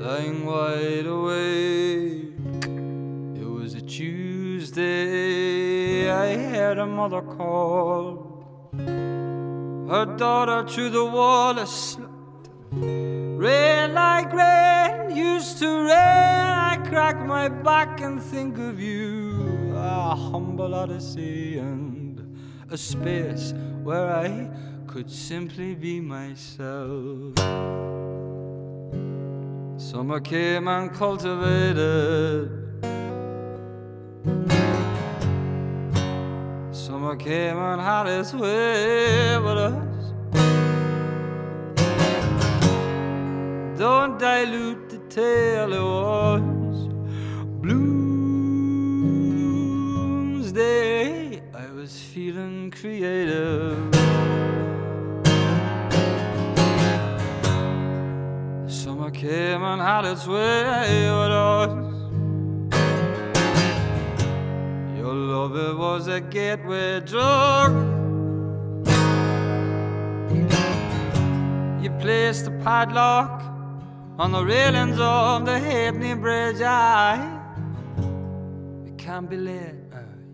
lying wide awake. It was a Tuesday, I heard a mother call. Her daughter to the wall slipped. Rain like rain used to rain. I crack my back and think of you. A humble odyssey and a space where I could simply be myself. Summer came and cultivated. Summer came and had its way with us. Don't dilute the tale, it was Bloomsday. I was feeling creative. Came and had its way with us. Your love, it was a gateway drug. You placed a padlock on the railings of the Halfpenny Bridge. I, we can't be late.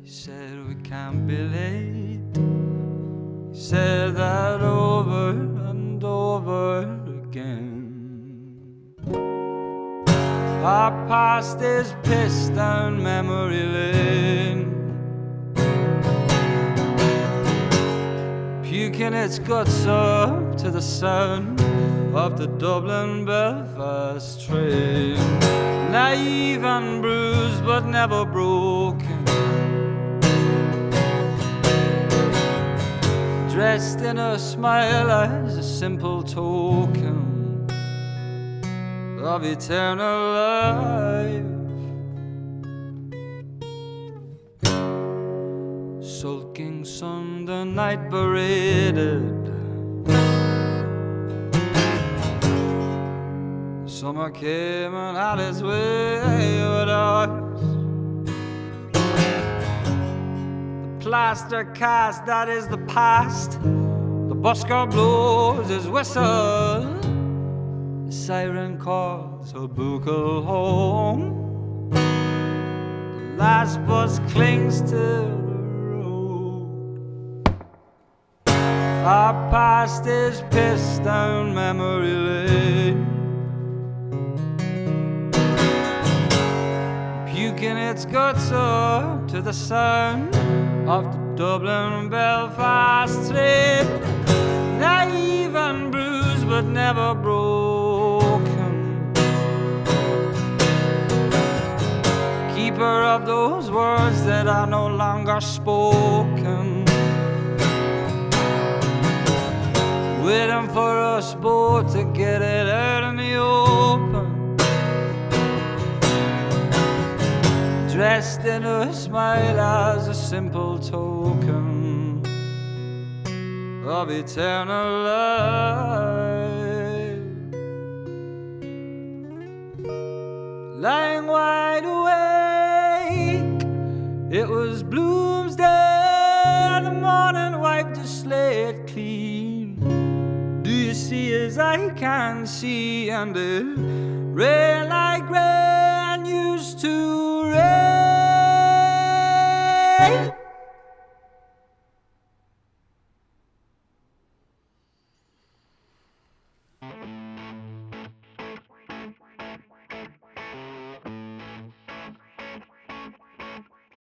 You said we can't be late. You said that over and over again. Our past is pissed down memory lane. Puking its guts up to the sound of the Dublin Belfast train. Naive and bruised, but never broken. Dressed in a smile as a simple token of eternal life. Sulking sun, the night berated. Summer came and had its way with us. The plaster cast, that is the past. The busker blows his whistle. Siren calls oh, her buckle home. The last bus clings to the road. Our past is pissed down memory lane. Puking its guts up to the sound of the Dublin Belfast train. Naive and bruised, but never broken. Of those words that are no longer spoken. Waiting for us both to get it out in the open. Dressed in a smile as a simple token of eternal life. Lying wide awake, it was Bloomsday, and the morning, wiped the slate clean. Do you see as I can see? And it rain like rain used to rain.